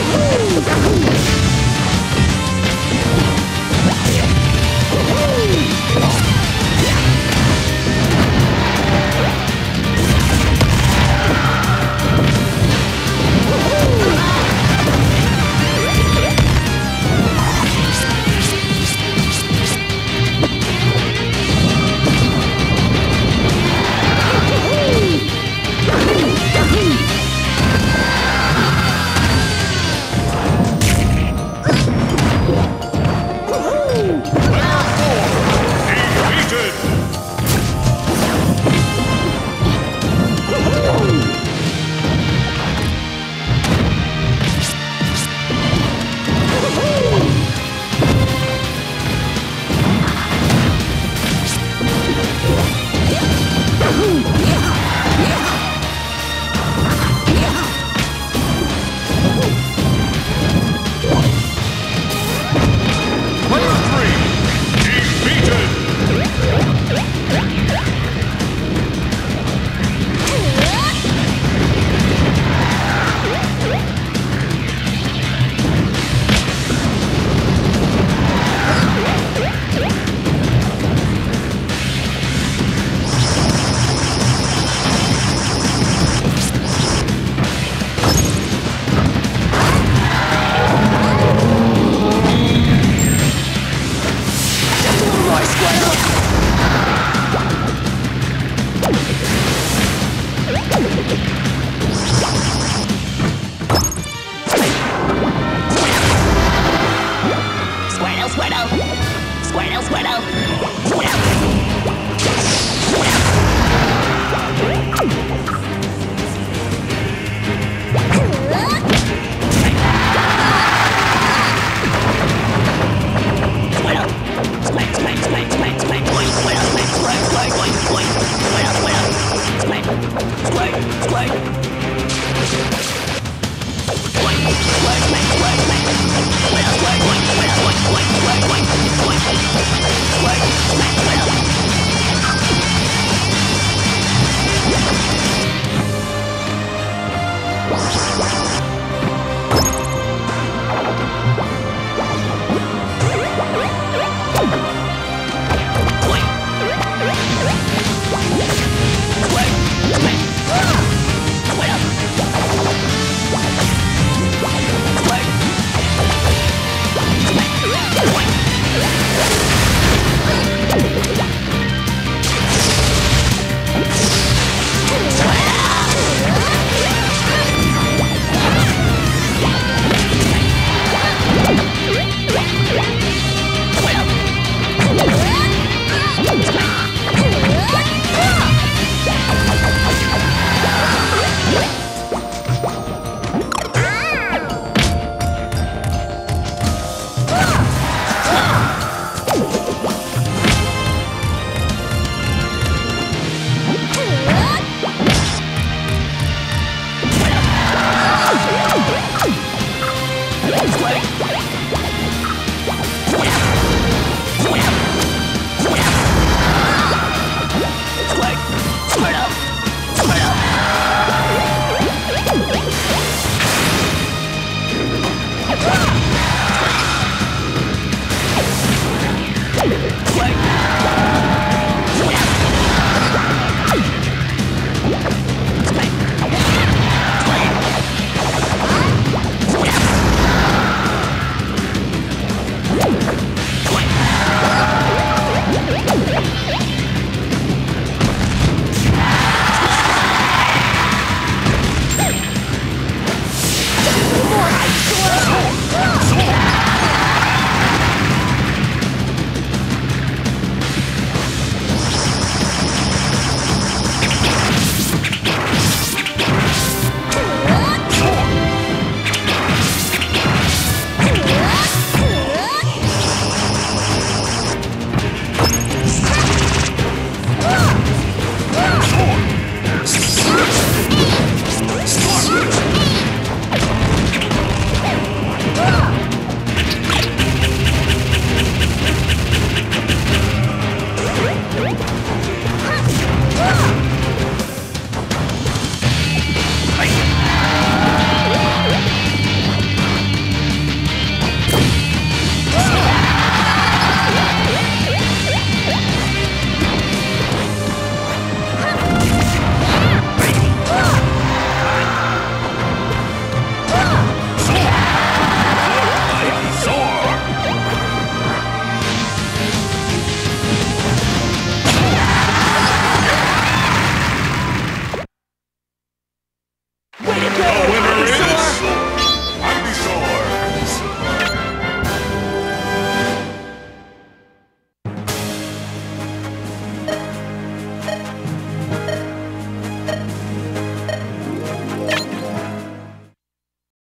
Yahoo! Yahoo!